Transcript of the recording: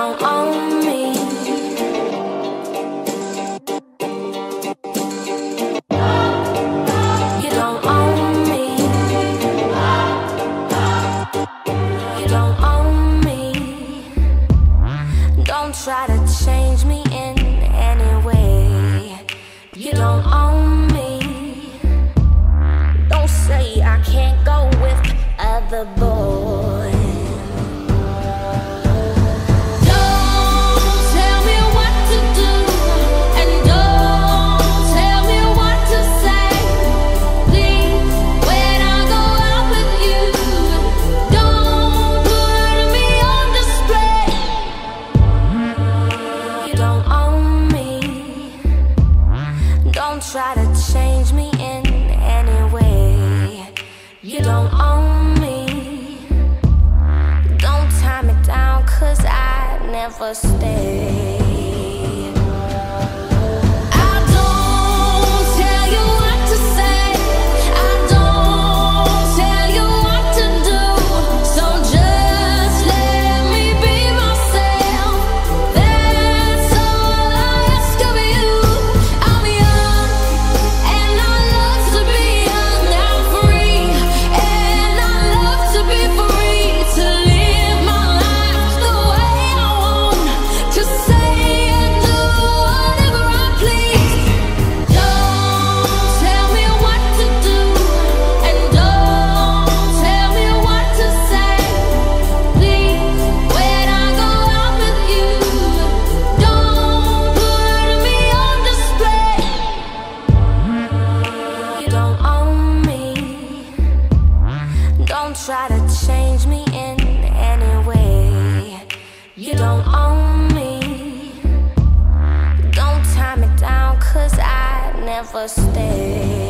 don't own me. You don't own me. You don't own me. Don't try to change me in any way. You don't own me. Don't say I can't go with other boys. Don't own me. Don't try to change me in any way. You don't own me. Don't tie me down, cause I never stay. Try to change me in any way. You don't own me. Don't tie me down, cause I never stay.